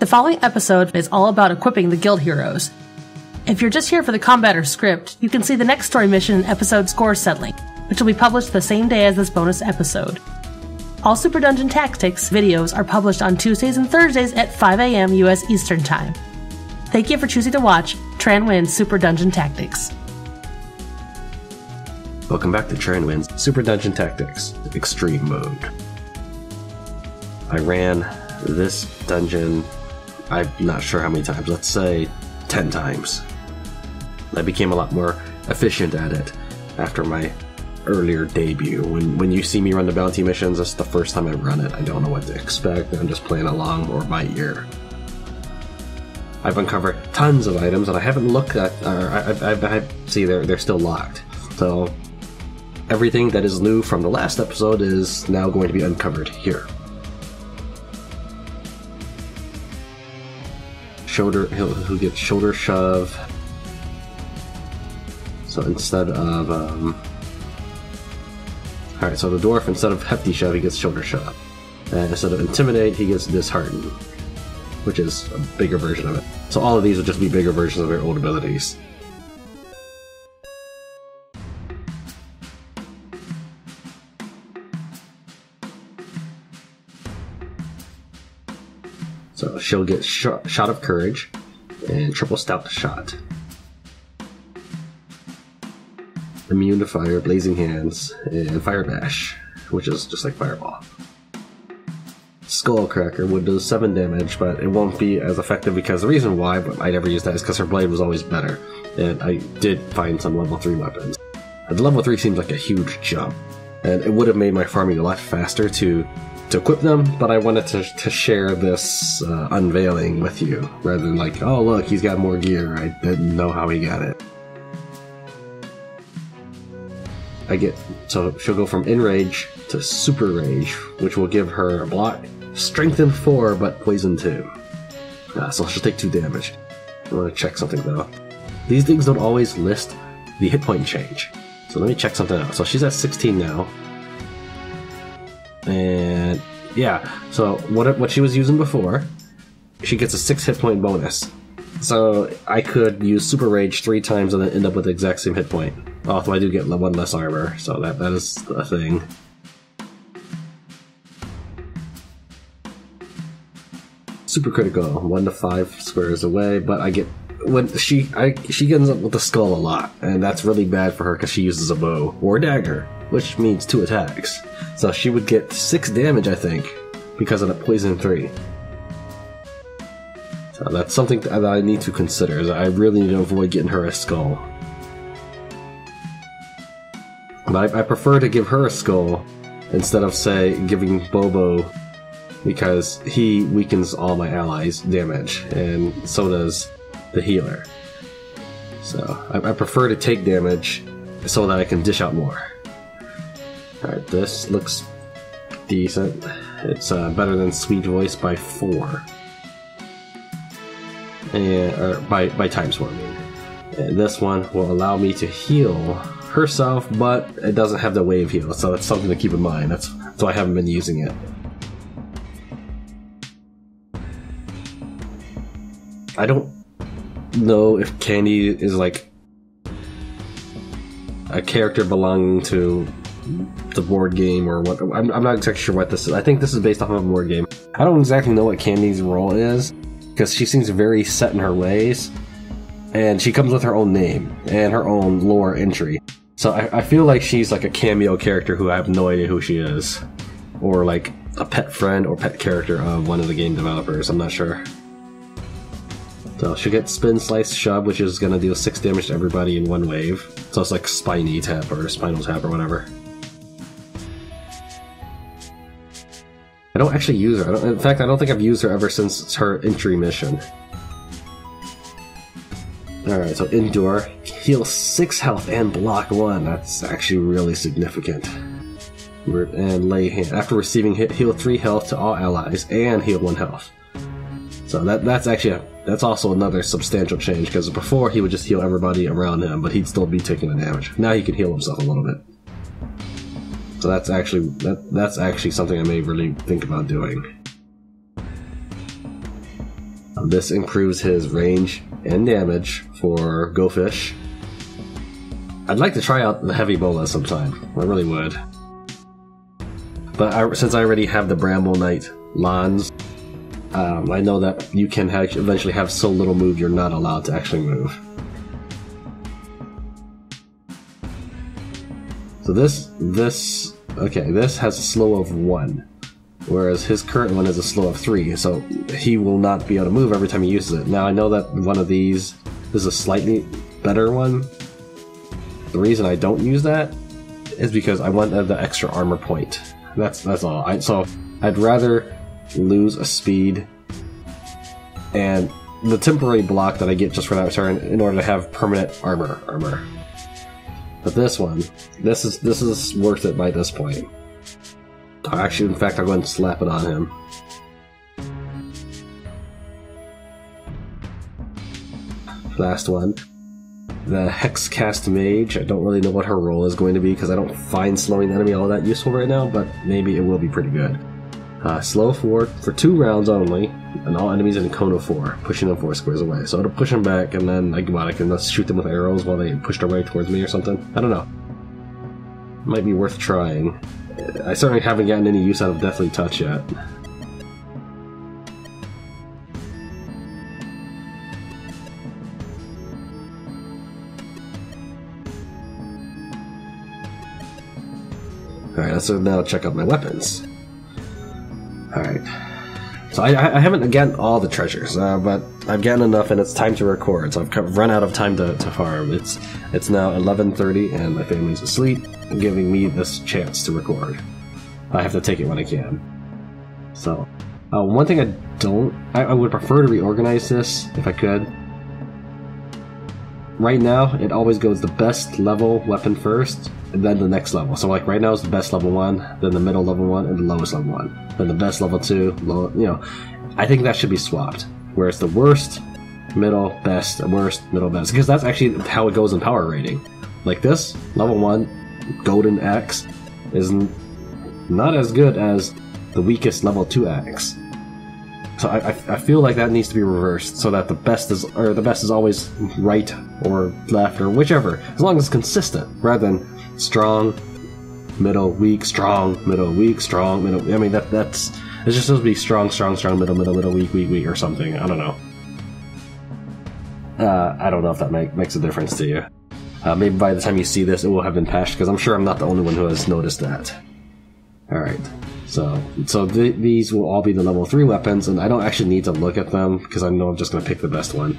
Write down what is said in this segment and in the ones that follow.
The following episode is all about equipping the guild heroes. If you're just here for the combat or script, you can see the next story mission in episode score settling, which will be published the same day as this bonus episode. All Super Dungeon Tactics videos are published on Tuesdays and Thursdays at 5 a.m. US Eastern Time. Thank you for choosing to watch Tran Wins Super Dungeon Tactics. Welcome back to Tran Wins Super Dungeon Tactics Extreme Mode. I ran this dungeon, I'm not sure how many times, let's say 10 times. I became a lot more efficient at it after my earlier debut. When when you see me run the bounty missions, that's the first time I run it. I don't know what to expect. I'm just playing along or by ear. I've uncovered tons of items that I haven't looked at. I, I, I, see, they're they're still locked. So everything that is new from the last episode is now going to be uncovered here. Shoulder, he'll, he'll get shoulder shove. So instead of um, all right, so the dwarf instead of hefty shove, he gets shoulder shove, and instead of intimidate, he gets disheartened, which is a bigger version of it. So all of these would just be bigger versions of their old abilities. She'll get sh shot of courage and triple stout shot. Immune to fire, blazing hands, and fire bash, which is just like fireball. Skullcracker would do 7 damage, but it won't be as effective because the reason why but I never used that is because her blade was always better, and I did find some level 3 weapons. And level 3 seems like a huge jump, and it would have made my farming a lot faster to to equip them, but I wanted to, to share this uh, unveiling with you rather than like, oh look, he's got more gear. I didn't know how he got it. I get so she'll go from enrage to super rage, which will give her a block, strengthen four, but poison two. Uh, so she'll take two damage. I want to check something though. These things don't always list the hit point change. So let me check something out. So she's at 16 now. And yeah, so what what she was using before, she gets a six hit point bonus. So I could use Super Rage three times and then end up with the exact same hit point. Although I do get one less armor, so that that is a thing. Super critical, one to five squares away, but I get when she I she ends up with the skull a lot, and that's really bad for her because she uses a bow or a dagger, which means two attacks. So she would get six damage, I think, because of that poison three. So that's something that I need to consider. Is I really need to avoid getting her a skull. But I, I prefer to give her a skull instead of say giving Bobo because he weakens all my allies' damage, and so does the healer. So I, I, prefer to take damage so that I can dish out more. Alright, this looks decent. It's uh, better than Sweet Voice by four. And, or by, by times four, I mean. And this one will allow me to heal herself, but it doesn't have the wave heal, so that's something to keep in mind. That's so I haven't been using it. I don't know if Candy is like a character belonging to the board game or what. I'm, I'm, not exactly sure what this is. I think this is based off of a board game. I don't exactly know what Candy's role is because she seems very set in her ways, and she comes with her own name and her own lore entry. So I, I feel like she's like a cameo character who I have no idea who she is, or like a pet friend or pet character of one of the game developers. I'm not sure. So she'll get Spin Slice Shove, which is going to deal 6 damage to everybody in one wave. So it's like Spiny Tap or Spinal Tap or whatever. I don't actually use her. in fact, I don't think I've used her ever since her entry mission. Alright, so Endure. Heal 6 health and block 1. That's actually really significant. And lay hand. After receiving hit, heal 3 health to all allies and heal 1 health. So that that's actually a, that's also another substantial change because before he would just heal everybody around him, but he'd still be taking the damage. Now he can heal himself a little bit. So that's actually that that's actually something I may really think about doing. Um, this improves his range and damage for Go Fish. I'd like to try out the Heavy Bola sometime. I really would. But I, since I already have the Bramble Knight Lons, um, I know that you can ha- eventually have so little move you're not allowed to actually move. So this, this, okay, this has a slow of one, whereas his current one is a slow of three, so he will not be able to move every time he uses it. Now I know that one of these is a slightly better one. The reason I don't use that is because I want the extra armor point. That's that's all. I, so I'd rather lose a speed and the temporary block that I get just for that turn in order to have permanent armor armor. But this one, this is this is worth it by this point. Actually, in fact, I'll go and slap it on him. Last one. The Hexcast Mage, I don't really know what her role is going to be because I don't find slowing the enemy all that useful right now, but maybe it will be pretty good. Uh, slow forward for two rounds only, and all enemies in a cone of four, pushing them four squares away. So it'll push them back, and then I, well, I can shoot them with arrows while they push their way towards me or something. I don't know. Might be worth trying. I certainly haven't gotten any use out of Deathly Touch yet. Alright, let's now check out my weapons. Alright. So I, I haven't gotten all the treasures, uh, but I've gotten enough, and it's time to record. So I've run out of time to, to farm. It's it's now 11:30, and my family's asleep, giving me this chance to record. I have to take it when I can. So, uh, one thing I don't, I, I would prefer to reorganize this if I could. Right now, it always goes the best level weapon first, and then the next level. So like right now is the best level one, then the middle level one, and the lowest level one. Then the best level two, low, you know. I think that should be swapped. Where it's the worst, middle, best, worst, middle, best. Because that's actually how it goes in power rating. Like this, level one, golden X, is not as good as the weakest level two X. So I, I, feel like that needs to be reversed so that the best is or the best is always right or left or whichever, as long as it's consistent, rather than strong, middle, weak, strong, middle, weak, strong, middle. I mean that that's it's just supposed to be strong, strong, strong, middle, middle, middle, weak, weak, weak, or something. I don't know. Uh, I don't know if that make, makes a difference to you. Uh, maybe by the time you see this, it will have been patched because I'm sure I'm not the only one who has noticed that. All right. So, so th- these will all be the level 3 weapons, and I don't actually need to look at them, because I know I'm just going to pick the best one.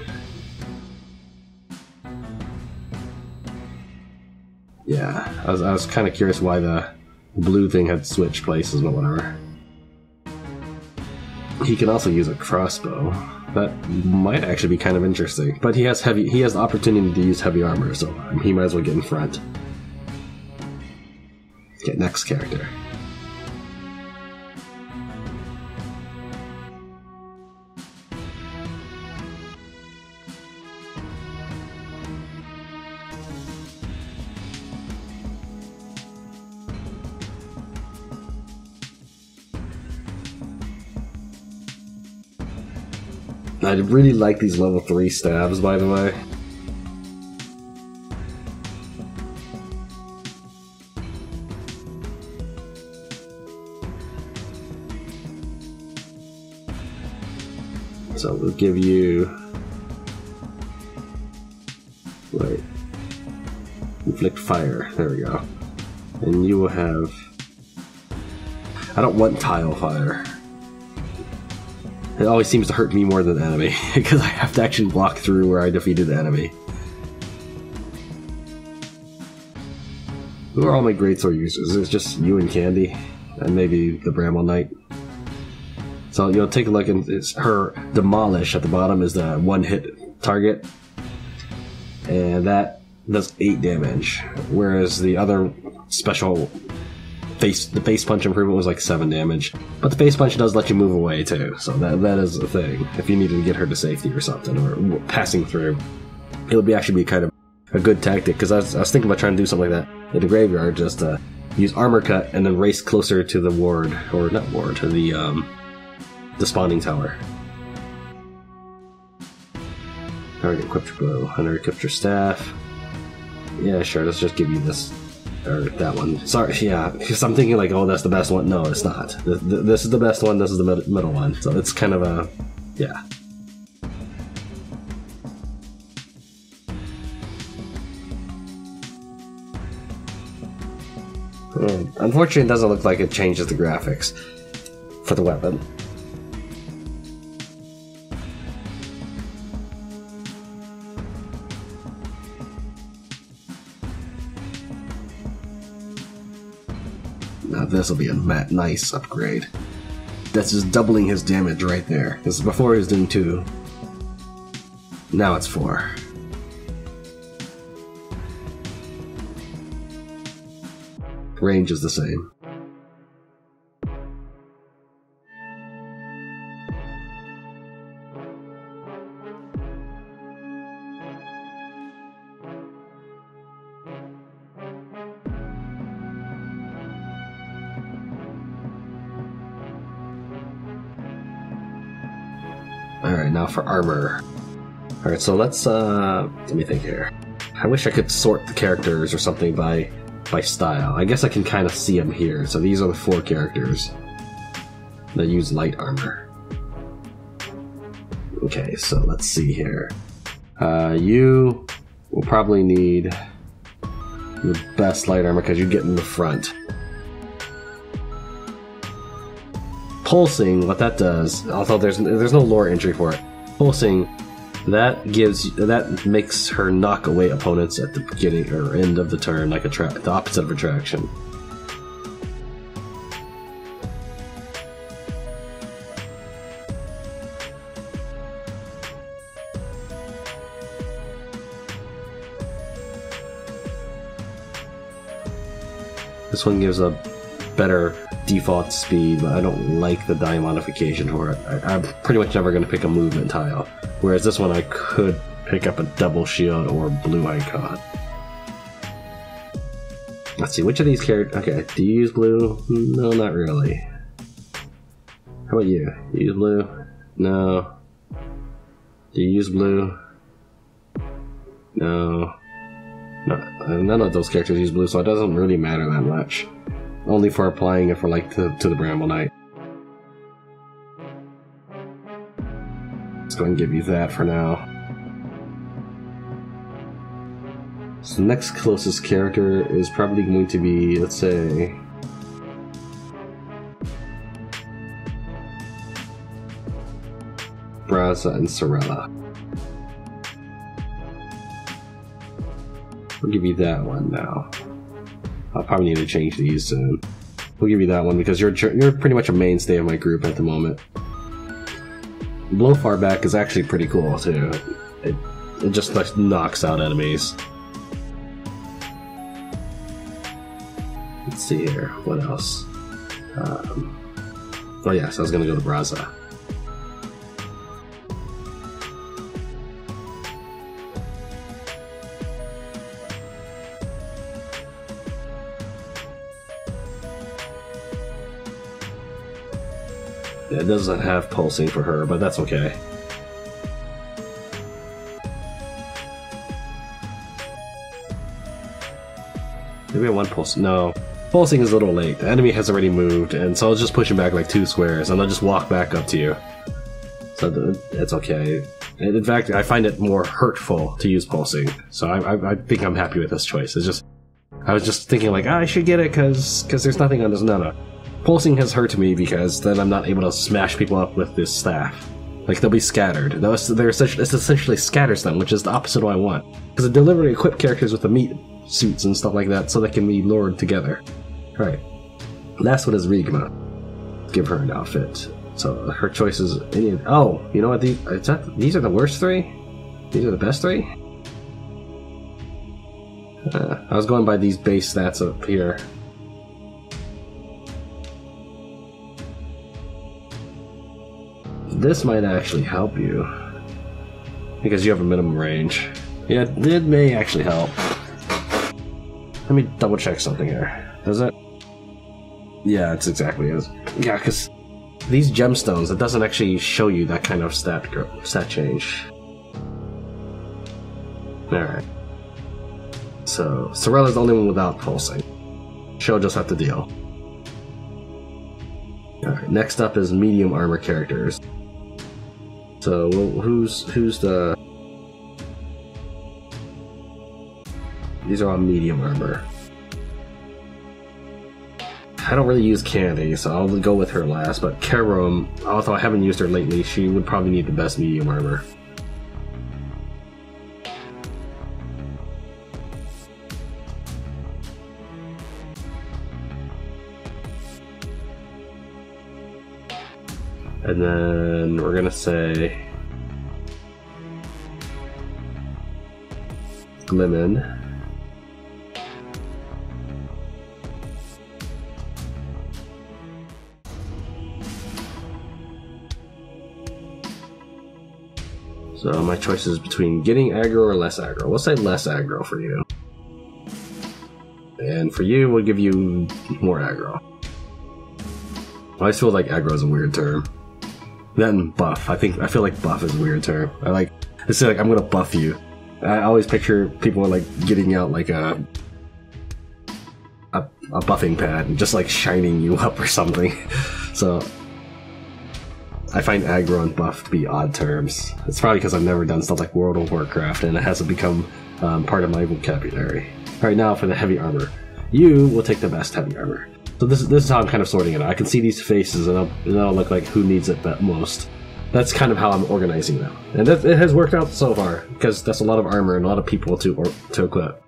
Yeah, I was, I was kind of curious why the blue thing had switched places, but whatever. He can also use a crossbow. That might actually be kind of interesting. But he has heavy. He has the opportunity to use heavy armor, so he might as well get in front. Okay, next character. I really like these level 3 stabs, by the way. So we'll give you... Wait. Inflict fire. There we go. And you will have... I don't want tile fire. It always seems to hurt me more than the enemy, because I have to actually walk through where I defeated the enemy. Who are all my greatsword users? It's just you and Candy, and maybe the Bramble Knight. So you'll take a look, and it's her demolish at the bottom is the one hit target, and that does eight damage, whereas the other special face the face punch improvement was like seven damage, but the face punch does let you move away too. So that that is a thing. If you needed to get her to safety or something, or passing through, it would be actually be kind of a good tactic. Because I, I, was thinking about trying to do something like that in the graveyard, just use armor cut and then race closer to the ward or not ward to the um, the spawning tower. Already equipped your bow. Already equipped your staff. Yeah, sure. Let's just give you this or that one. Sorry, yeah, because I'm thinking like, oh, that's the best one. No, it's not. Th- th- This is the best one. This is the mid- middle one. So it's kind of a, yeah. Hmm, Unfortunately, it doesn't look like it changes the graphics for the weapon. This will be a nice upgrade. That's just doubling his damage right there. Because before he was doing two. Now it's four. Range is the same. For armor. Alright, so let's uh let me think here. I wish I could sort the characters or something by by style. I guess I can kind of see them here. So these are the four characters that use light armor. Okay, so let's see here. Uh, you will probably need the best light armor because you get in the front. Pulsing, what that does, although there's there's no lore entry for it, pulsing that gives that makes her knock away opponents at the beginning or end of the turn, like a the opposite of attraction. This one gives a better default speed, but I don't like the die modification for it. I, I'm pretty much never going to pick a movement tile. Whereas this one, I could pick up a double shield or blue icon. Let's see, which of these characters. Okay, do you use blue? No, not really. How about you? You use blue? No. Do you use blue? No. No, none of those characters use blue, so it doesn't really matter that much. Only for applying it for like to, to the Bramble Knight. Let's go and give you that for now. So the next closest character is probably going to be, let's say, Braza and Sorella. We'll give you that one now. I'll probably need to change these soon. We'll give you that one because you're you're pretty much a mainstay of my group at the moment. Blow far back is actually pretty cool too. It it just like knocks out enemies. Let's see here. What else? Um, oh yes, I was gonna go to Braza. It doesn't have pulsing for her, but that's okay. Maybe want pulse. No. Pulsing is a little late. The enemy has already moved, and so I'll just push him back like two squares, and I'll just walk back up to you. So th- it's okay. In fact, I find it more hurtful to use pulsing, so I, I, I think I'm happy with this choice. It's just, I was just thinking like, ah, I should get it because there's nothing on this. No, no. Pulsing has hurt me because then I'm not able to smash people up with this staff. Like they'll be scattered. They're essentially, it essentially scatters them, which is the opposite of what I want. Because it deliberately equip characters with the meat suits and stuff like that, so they can be lured together. All right. Last one is Rigma. Give her an outfit. So her choice is any. Oh, you know what? These that, these are the worst three. These are the best three. Uh, I was going by these base stats up here. This might actually help you. Because you have a minimum range. Yeah, it may actually help. Let me double check something here. Does it? Yeah, it's exactly as. Yeah, because these gemstones, it doesn't actually show you that kind of stat stat change. Alright. So, Sorella's the only one without pulsing. She'll just have to deal. Alright, next up is medium armor characters. So, well, who's who's the... These are all medium armor. I don't really use Candy, so I'll go with her last, but Kerum, although I haven't used her lately, she would probably need the best medium armor. And then we're gonna say Glimmin. So my choice is between getting aggro or less aggro. We'll say less aggro for you. And for you, we'll give you more aggro. I always feel like aggro is a weird term. Then buff. I think I feel like buff is a weird term. I like say like I'm gonna buff you. I always picture people like getting out like a a, a buffing pad and just like shining you up or something. So I find aggro and buff to be odd terms. It's probably because I've never done stuff like World of Warcraft and it hasn't become um, part of my vocabulary. Alright, now for the heavy armor. You will take the best heavy armor. So this is, this is how I'm kind of sorting it out. I can see these faces and, I'll, and that'll look like who needs it the most. That's kind of how I'm organizing them. And that, it has worked out so far, because that's a lot of armor and a lot of people to, or, to equip.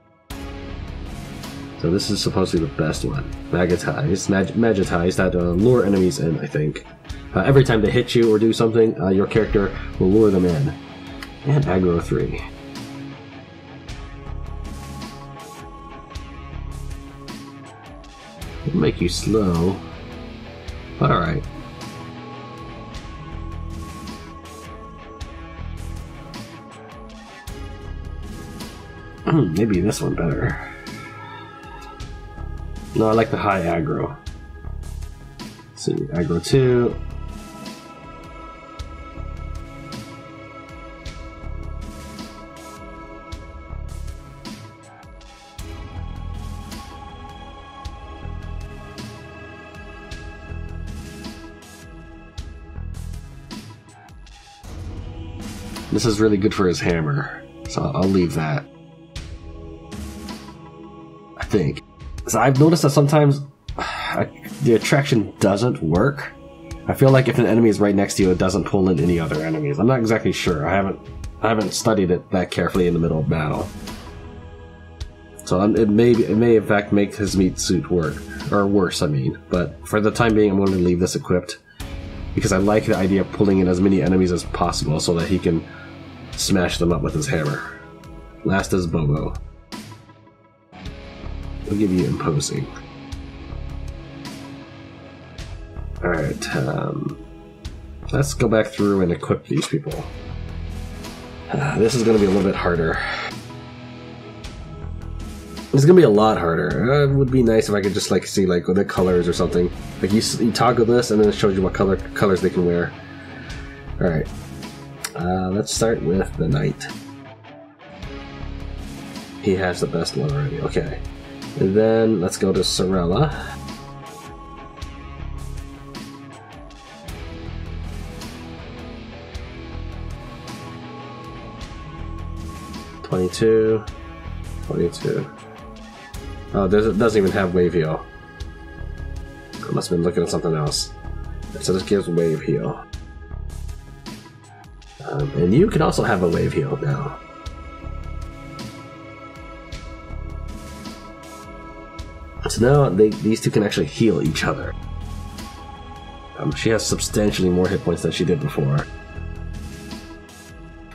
So this is supposed to be the best one. Magnetize, mag that uh, lure enemies in, I think. Uh, every time they hit you or do something, uh, your character will lure them in. And aggro 3. Make you slow. Alright. Maybe this one better. No, I like the high aggro. Let's see, aggro 2. This is really good for his hammer, so I'll leave that. I think. So I've noticed that sometimes the attraction doesn't work. I feel like if an enemy is right next to you, it doesn't pull in any other enemies. I'm not exactly sure. I haven't I haven't studied it that carefully in the middle of battle. So it may it may in fact make his meat suit work or worse. I mean, but for the time being, I'm going to leave this equipped because I like the idea of pulling in as many enemies as possible so that he can smash them up with his hammer. Last is Bobo. We'll give you imposing. Alright, um, let's go back through and equip these people. Uh, this is going to be a little bit harder. It's gonna be a lot harder. Uh, it would be nice if I could just like see like the colors or something. Like you, you toggle this and then it shows you what color colors they can wear. All right. Uh, let's start with the knight. He has the best one already. Okay. And then let's go to Sorella. Twenty-two. Twenty-two. Oh, it doesn't even have wave heal. I must have been looking at something else. So this gives wave heal. Um, and you can also have a wave heal now. So now they, these two can actually heal each other. Um, she has substantially more hit points than she did before.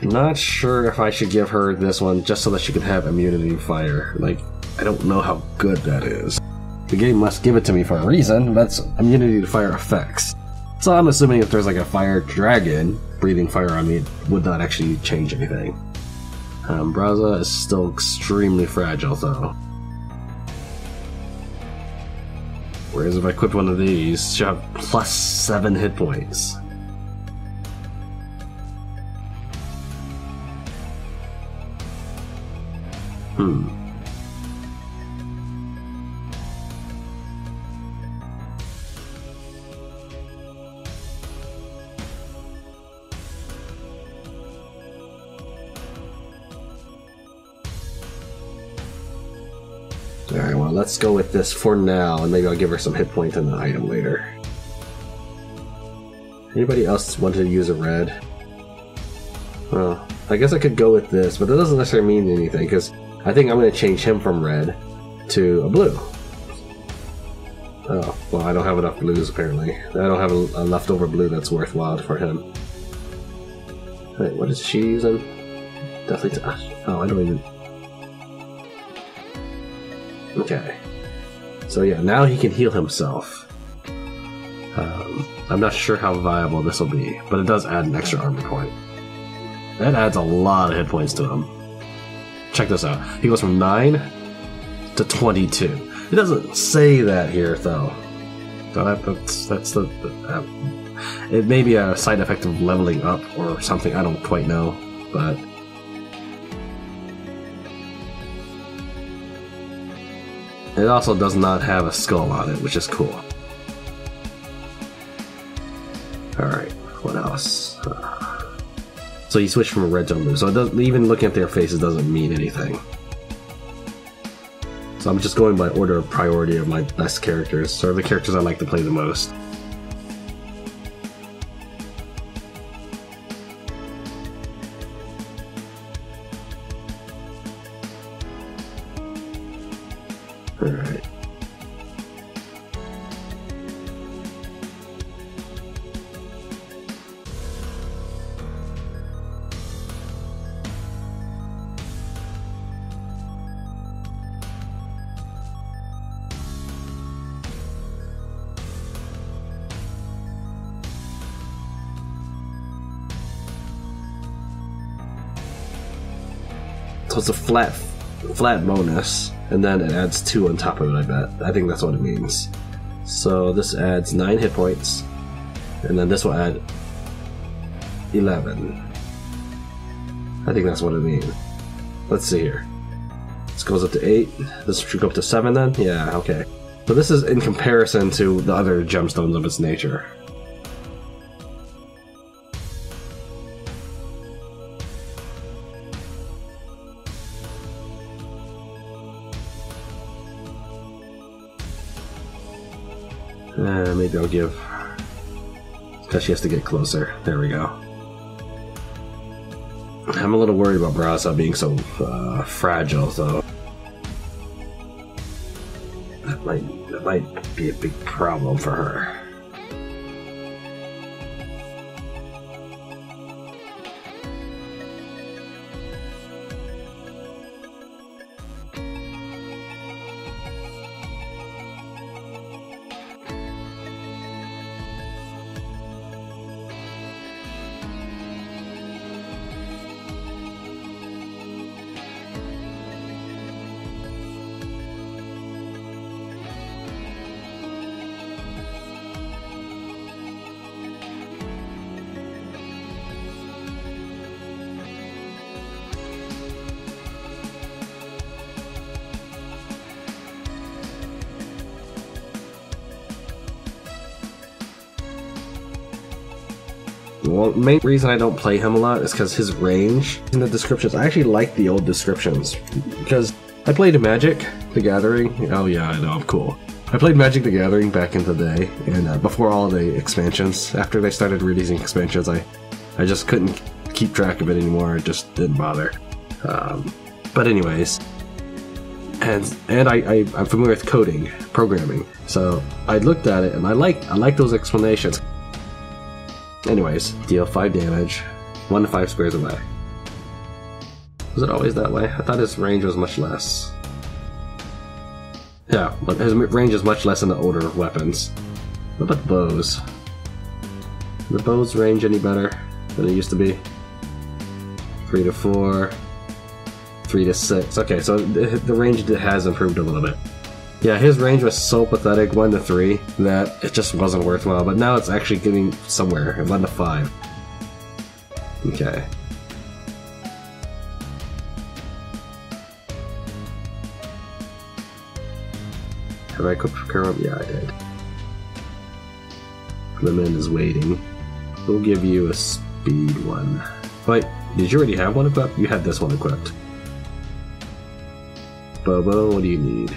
Not sure if I should give her this one just so that she can have immunity to fire. Like, I don't know how good that is. The game must give it to me for a reason, that's immunity to fire effects. So I'm assuming if there's like a fire dragon breathing fire on me, it would not actually change anything. Um, Braza is still extremely fragile though. Whereas if I equip one of these, she'll have plus 7 hit points. Hmm. Let's go with this for now, and maybe I'll give her some hit points in the item later. Anybody else want to use a red? Well, I guess I could go with this, but that doesn't necessarily mean anything, because I think I'm going to change him from red to a blue. Oh, well, I don't have enough blues, apparently. I don't have a, a leftover blue that's worthwhile for him. Wait, what is she using? Definitely. Oh, I don't even. Okay. So yeah, now he can heal himself. Um, I'm not sure how viable this will be, but it does add an extra armor point. That adds a lot of hit points to him. Check this out. He goes from 9 to 22. It doesn't say that here, though. So that, that's, that's the. Uh, it may be a side effect of leveling up or something, I don't quite know, but. It also does not have a skull on it, which is cool. Alright, what else? So you switch from a red to a blue, so it doesn't, even looking at their faces doesn't mean anything. So I'm just going by order of priority of my best characters, or the characters I like to play the most. Alright. So it's a flat, flat bonus, and then it adds two on top of it. I bet. I think that's what it means. So this adds nine hit points, and then this will add eleven. I think that's what it means. Let's see here. This goes up to eight. This should go up to seven then. Yeah. Okay. So this is in comparison to the other gemstones of its nature. Uh, maybe I'll give. Because she has to get closer. There we go. I'm a little worried about Brasa being so uh, fragile, though. That might that might be a big problem for her. Main reason I don't play him a lot is because his range in the descriptions. I actually like the old descriptions because I played Magic: The Gathering. Oh yeah, I know, I'm cool. I played Magic: The Gathering back in the day, and uh, before all the expansions. After they started releasing expansions, I I just couldn't keep track of it anymore. It just didn't bother. Um, but anyways, and and I, I I'm familiar with coding, programming, so I looked at it and I like I like those explanations. Anyways, deal 5 damage, 1 to 5 squares away. Was it always that way? I thought his range was much less. Yeah, but his range is much less in the older weapons. What about the bows? The bows range any better than it used to be? 3 to 4, 3 to 6. Okay, so the range has improved a little bit. Yeah, his range was so pathetic, 1 to 3, that it just wasn't worthwhile, but now it's actually getting somewhere, 1 to 5. Okay. Have I cooked for Karam? Yeah, I did. The man is waiting. We'll give you a speed one. Wait, did you already have one equipped? You had this one equipped. Bobo, what do you need?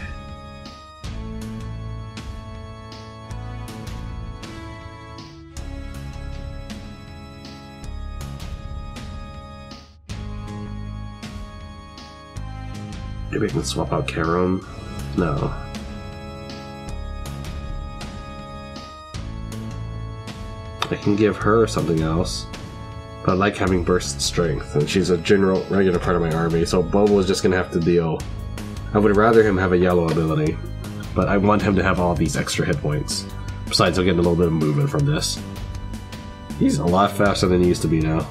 Maybe I can swap out Karam. No. I can give her something else. But I like having burst strength, and she's a general regular part of my army, so Bobo is just gonna have to deal. I would rather him have a yellow ability, but I want him to have all these extra hit points. Besides, I'll get a little bit of movement from this. He's a lot faster than he used to be now.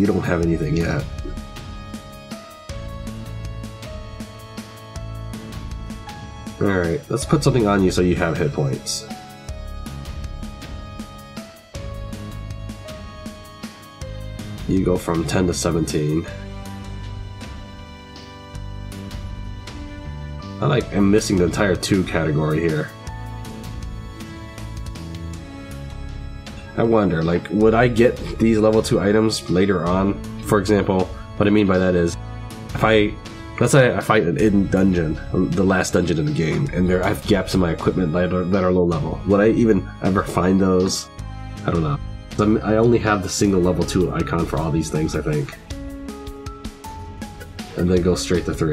You don't have anything yet. Alright, let's put something on you so you have hit points. You go from 10 to 17. I like, I'm missing the entire 2 category here. I wonder, like, would I get these level 2 items later on? For example, what I mean by that is, if I, let's say I fight an hidden dungeon, the last dungeon in the game, and there I have gaps in my equipment that are, that are low level. Would I even ever find those? I don't know. I only have the single level 2 icon for all these things, I think. And then go straight to 3.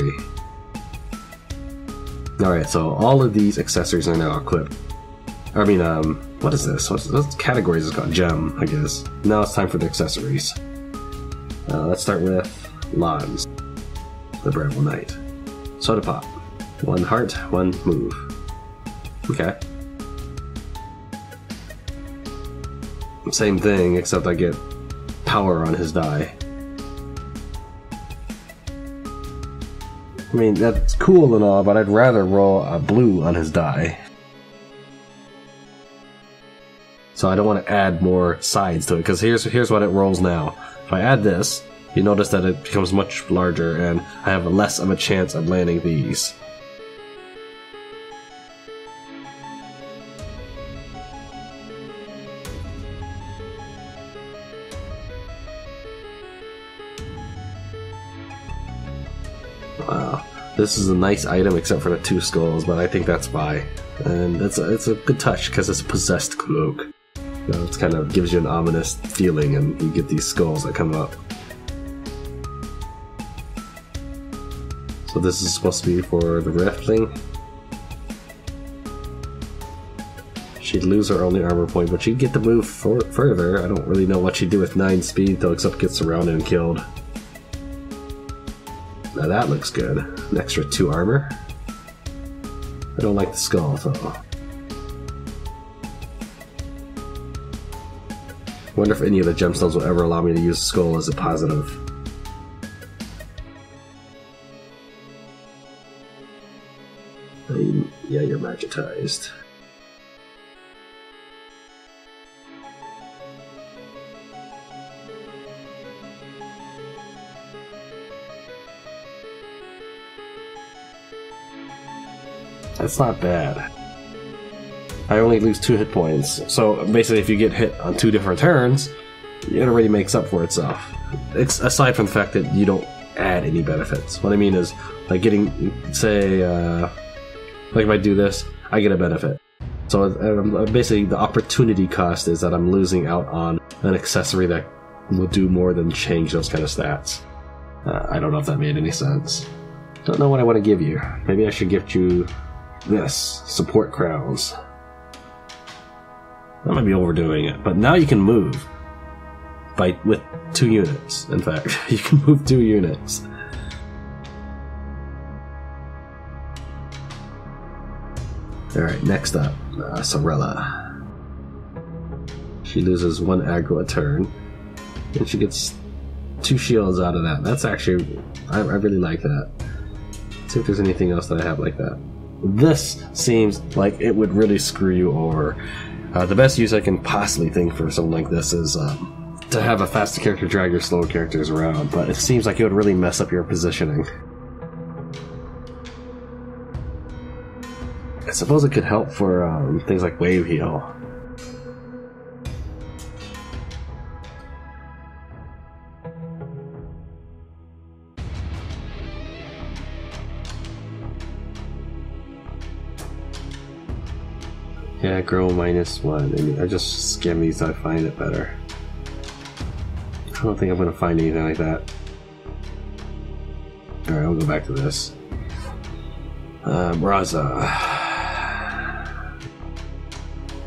Alright, so all of these accessories are now equipped. I mean, um, what is this? What's, what categories is called? Gem, I guess. Now it's time for the accessories. Uh, let's start with Lons, the Bramble Knight. Soda Pop. One heart, one move. Okay. Same thing, except I get power on his die. I mean, that's cool and all, but I'd rather roll a blue on his die. So I don't want to add more sides to it, because here's, here's what it rolls now. If I add this, you notice that it becomes much larger, and I have less of a chance of landing these. Wow. This is a nice item except for the two skulls, but I think that's why. And it's a, it's a good touch because it's a possessed cloak. You know, it kind of gives you an ominous feeling and you get these skulls that come up. So this is supposed to be for the Riftling. She'd lose her only armor point, but she'd get to move further. I don't really know what she'd do with 9 speed though, except get surrounded and killed. Now that looks good. An extra 2 armor. I don't like the skull though. Wonder if any of the gemstones will ever allow me to use the skull as a positive. yeah, you're magnetized. That's not bad. I only lose two hit points, so basically, if you get hit on two different turns, it already makes up for itself. It's aside from the fact that you don't add any benefits. What I mean is, like getting, say, uh, like if I do this, I get a benefit. So uh, basically, the opportunity cost is that I'm losing out on an accessory that will do more than change those kind of stats. Uh, I don't know if that made any sense. Don't know what I want to give you. Maybe I should gift you this support crowns. I might be overdoing it, but now you can move by with two units. In fact, you can move two units. All right, next up, uh, Sorella. She loses one aggro a turn, and she gets two shields out of that. That's actually, I, I really like that. Let's see if there's anything else that I have like that. This seems like it would really screw you over. Uh, the best use I can possibly think for something like this is um, to have a faster character drag your slower characters around, but it seems like it would really mess up your positioning. I suppose it could help for um, things like wave heal. Yeah, minus one. I, mean, I just skim these I find it better. I don't think I'm gonna find anything like that. Alright, I'll go back to this. Uh, Braza.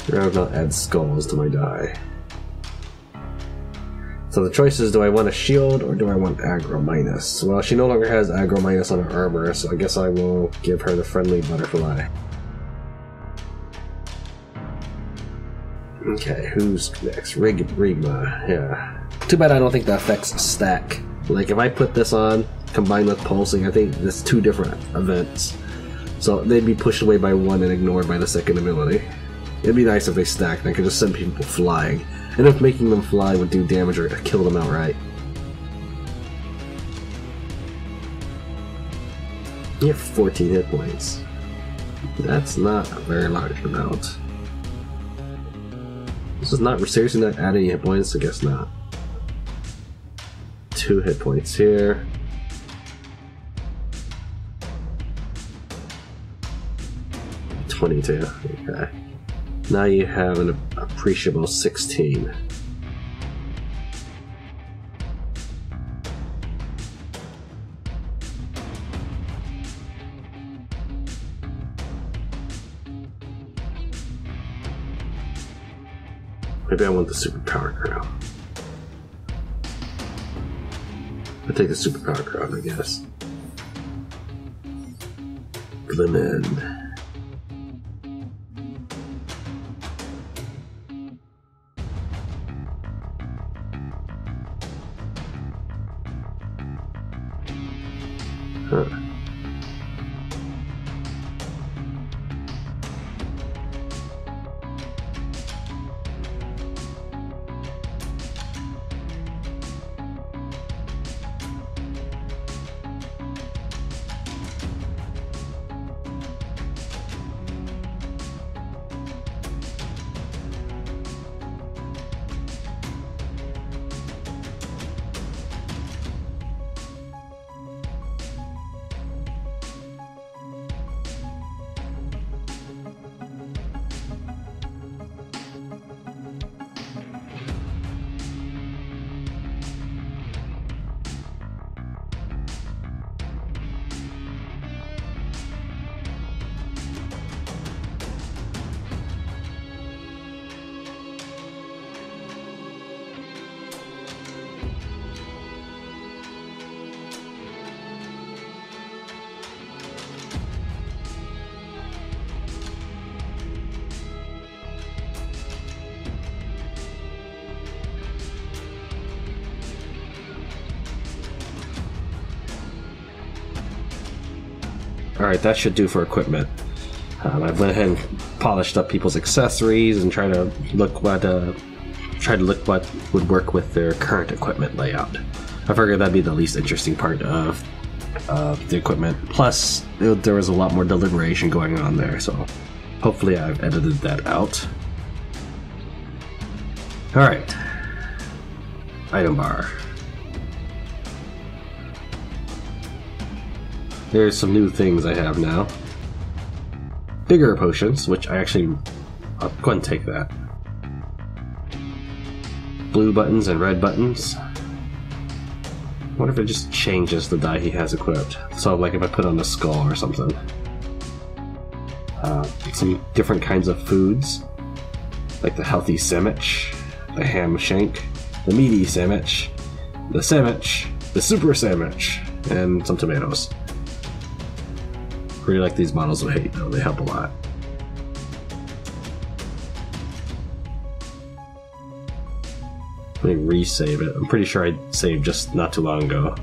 I'm gonna add skulls to my die. So the choice is do I want a shield or do I want aggro minus? Well, she no longer has aggro minus on her armor, so I guess I will give her the friendly butterfly. Okay, who's next? Rig Rigma, yeah. Too bad I don't think that affects stack. Like if I put this on combined with pulsing, I think that's two different events. So they'd be pushed away by one and ignored by the second ability. It'd be nice if they stacked and I could just send people flying. And if making them fly would do damage or kill them outright. You have 14 hit points. That's not a very large amount. Is not seriously not adding hit points. I guess not. Two hit points here. Twenty-two. Okay. Now you have an appreciable sixteen. Maybe I want the superpower crown. I take the superpower crown, I guess. Glimmin. Alright, that should do for equipment. Um, I went ahead and polished up people's accessories and tried to look what uh, try to look what would work with their current equipment layout. I figured that'd be the least interesting part of uh, the equipment. Plus, it, there was a lot more deliberation going on there, so hopefully I've edited that out. Alright. Item bar. There's some new things I have now. Bigger potions, which I actually... I'll go and take that. Blue buttons and red buttons. What if it just changes the die he has equipped. So like if I put on a skull or something. Uh, some different kinds of foods. Like the healthy sandwich, the ham shank, the meaty sandwich, the sandwich, the super sandwich, and some tomatoes. Really like these models of hate though, they help a lot. Let me resave it. I'm pretty sure I saved just not too long ago.